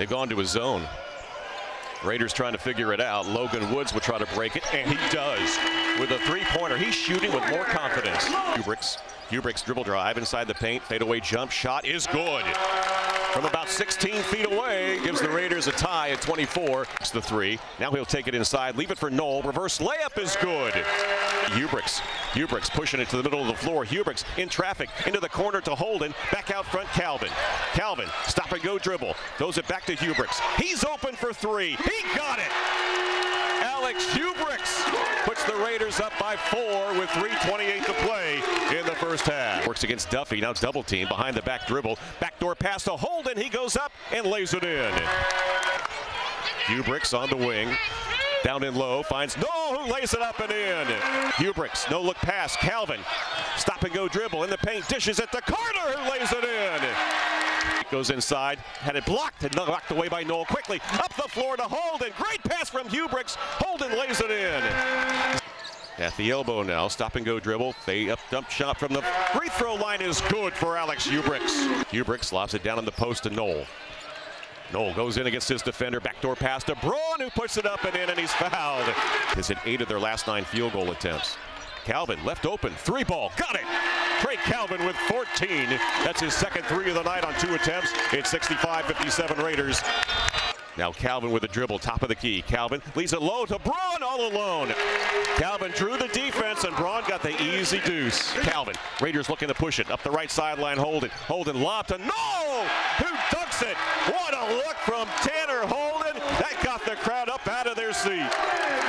They've gone to his zone. Raiders trying to figure it out. Logan Woods will try to break it, and he does. With a three-pointer, he's shooting with more confidence. Huibregtse, Huibregtse dribble drive inside the paint, fadeaway jump shot is good. From about 16 feet away, gives the Raiders a tie at 24. It's the three. Now he'll take it inside, leave it for Noel. Reverse layup is good. Huibregtse, Huibregtse pushing it to the middle of the floor. Huibregtse in traffic, into the corner to Holden. Back out front, Calvin. Calvin, stop and go dribble. Throws it back to Huibregtse. He's open for three. He got it. Alex Huibregtse puts the Raiders up by four with 3.28 to play in the first half. Works against Duffy, now it's double team behind the back dribble. Backdoor pass to Holden, he goes up and lays it in. Huibregtse on the wing. Down in low, finds Noel, who lays it up and in. Huibregtse, no look pass. Calvin, stop and go dribble in the paint, dishes it to Carter, who lays it in. Goes inside, had it blocked and knocked away by Noel quickly. Up the floor to Holden. Great pass from Huibregtse. Holden lays it in. At the elbow now, stop and go dribble. They up dump shot from the free throw line is good for Alex Huibregtse. Huibregtse lobs it down on the post to Noel. Noel goes in against his defender. Backdoor pass to Braun, who puts it up and in, and he's fouled. Has hit eight of their last nine field goal attempts. Calvin left open, three ball, got it. Trey Calvin with 14. That's his second three of the night on two attempts. It's 65-57 Raiders. Now Calvin with a dribble, top of the key. Calvin leaves it low to Braun all alone. Calvin drew the defense and Braun got the easy deuce. Calvin, Raiders looking to push it up the right sideline. Holden, Holden lob to Noel, who dunks it. What a look from Tanner Holden. That got the crowd up out of their seat.